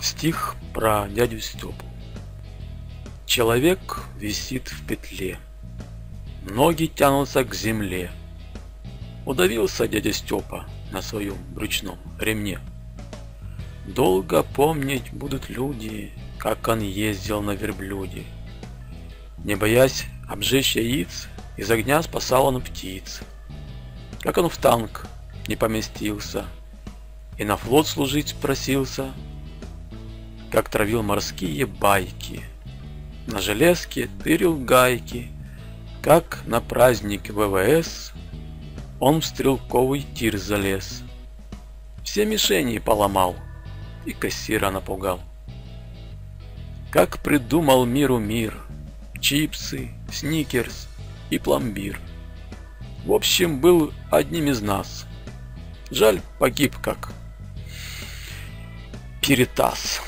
Стих про дядю Степу. Человек висит в петле, Ноги тянутся к земле. Удавился дядя Степа на своем ручном ремне. Долго помнить будут люди, Как он ездил на верблюде. Не боясь обжечь яиц, Из огня спасал он птиц. Как он в танк не поместился И на флот служить просился — как травил морские байки. На железке тырил гайки, как на праздник ВВС он в стрелковый тир залез. Все мишени поломал и кассира напугал. Как придумал миру мир, чипсы, сникерс и пломбир. В общем, был одним из нас. Жаль, погиб как Перетас.